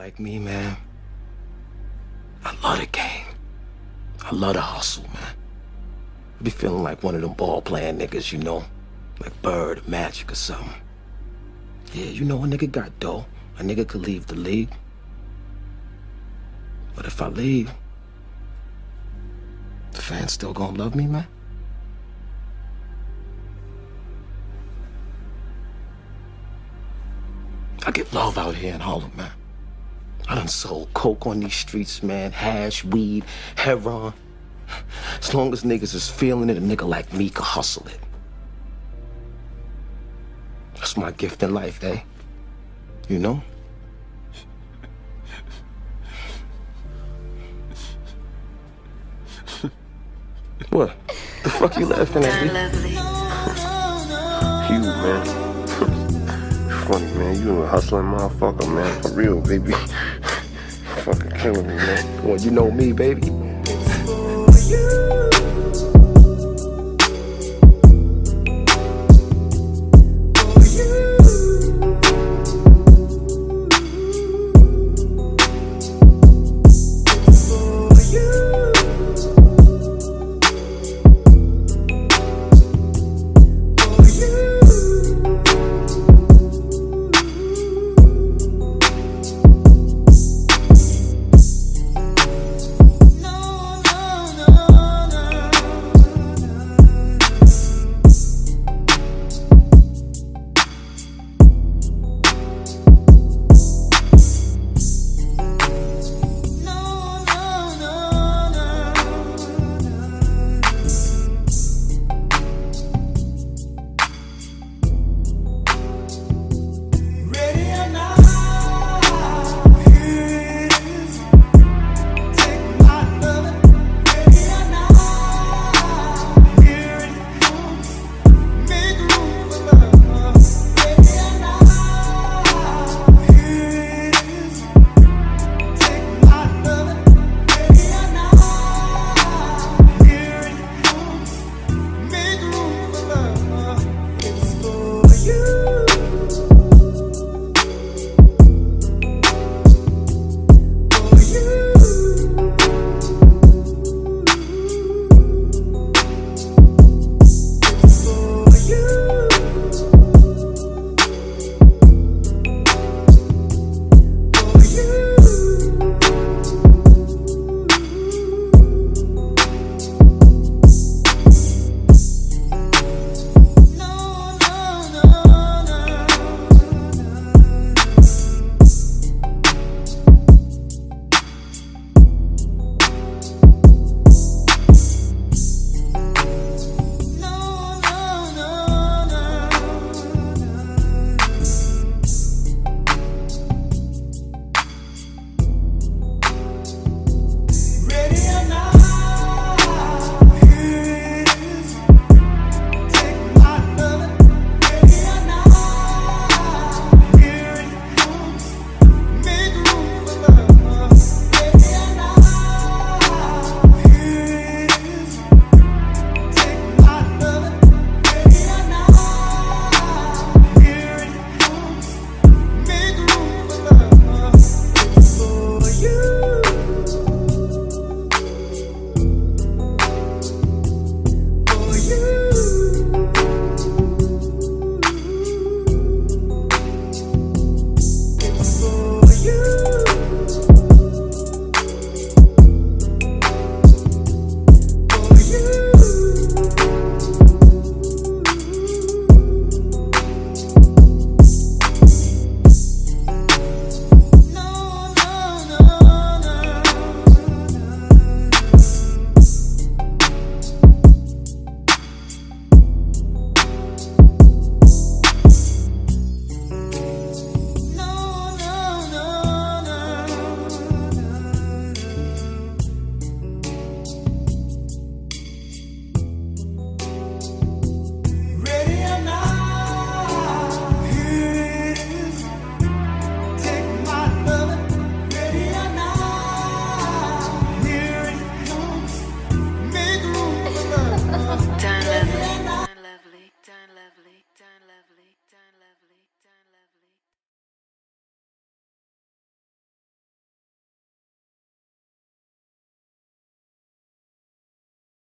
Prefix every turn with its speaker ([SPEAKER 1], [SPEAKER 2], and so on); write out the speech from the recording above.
[SPEAKER 1] like me, man, I love the game. I love the hustle, man. I be feeling like one of them ball playing niggas, you know? Like Bird, Magic, or something. Yeah, you know, a nigga got dough. A nigga could leave the league. But if I leave, the fans still gonna love me, man? I get love out here in Harlem, man. I done sold coke on these streets, man. Hash, weed, heroin. As long as niggas is feeling it, a nigga like me can hustle it. That's my gift in life, eh? You know? what? The fuck you laughing at? me?
[SPEAKER 2] You, man. Funny, man. You a hustling motherfucker, man. For real, baby. Fucking killing me, man.
[SPEAKER 1] Well, you know me, baby.